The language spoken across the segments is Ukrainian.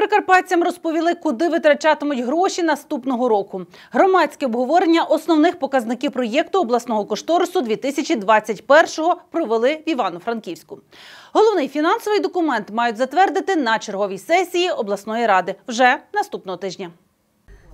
Прикарпатцям розповіли, куди витрачатимуть гроші наступного року. Громадське обговорення основних показників проєкту обласного кошторису 2021-го провели в Івано-Франківську. Головний фінансовий документ мають затвердити на черговій сесії обласної ради вже наступного тижня.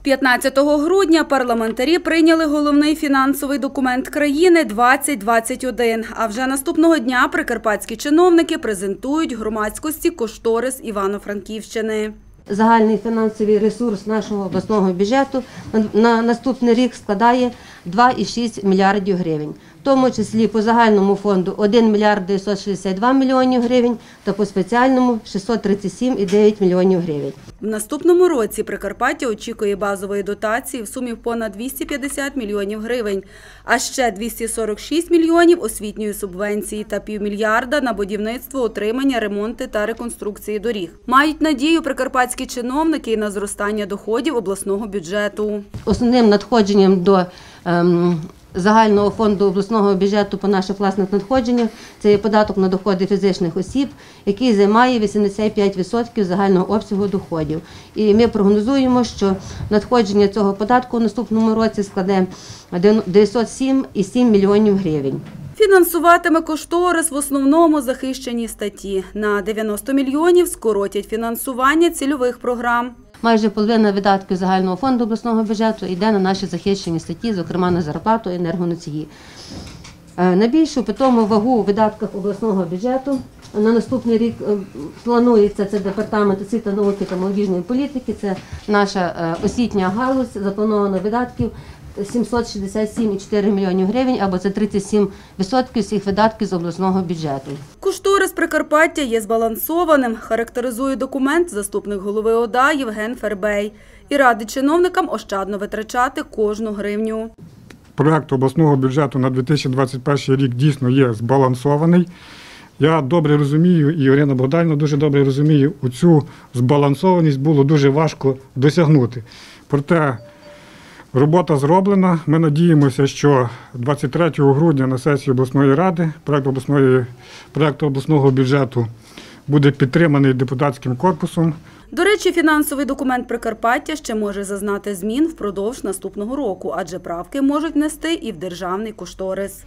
15 грудня парламентарі прийняли головний фінансовий документ країни 2021. А вже наступного дня прикарпатські чиновники презентують громадськості кошторис Івано-Франківщини. Загальний фінансовий ресурс нашого обласного бюджету на- на наступний рік складає 2,6 мільярдів гривень, тому числі по загальному фонду 1 мільярд 962 мільйонів гривень та по спеціальному 637,9 мільйонів гривень. В наступному році Прикарпаття очікує базової дотації в сумі понад 250 мільйонів гривень, а ще 246 мільйонів освітньої субвенції та півмільярда на будівництво, утримання, ремонти та реконструкції доріг. Мають надію прикарпатські чиновники і на зростання доходів обласного бюджету. Основним надходженням до ем, загального фонду обласного бюджету по наших власних надходженнях це є податок на доходи фізичних осіб, який займає 85% загального обсягу доходів. І ми прогнозуємо, що надходження цього податку в наступному році складе 907,7 мільйонів гривень. Фінансуватиме кошторис в основному захищені статті. На 90 мільйонів скоротять фінансування цільових програм. Майже половина видатків загального фонду обласного бюджету йде на наші захищені статті, зокрема на зарплату і енергоносії. Е, Найбільшу питому вагу у видатках обласного бюджету на наступний рік е, планується це департамент освіти, науки та молодіжної політики. Це наша е, освітня галузь. Заплановано видатків 767,4 мільйонів гривень, або це 37% всіх видатків з обласного бюджету. Кошторис Прикарпаття є збалансованим, характеризує документ заступник голови ОДА Євген Фербей і радить чиновникам ощадно витрачати кожну гривню. Проект обласного бюджету на 2021 рік дійсно є збалансований. Я добре розумію, і Ірина Богдальна дуже добре розуміє, цю збалансованість було дуже важко досягнути. Проте робота зроблена. Ми надіємося, що 23 грудня на сесії обласної ради проект обласного бюджету буде підтриманий депутатським корпусом. До речі, фінансовий документ Прикарпаття ще може зазнати змін впродовж наступного року, адже правки можуть внести і в державний кошторис.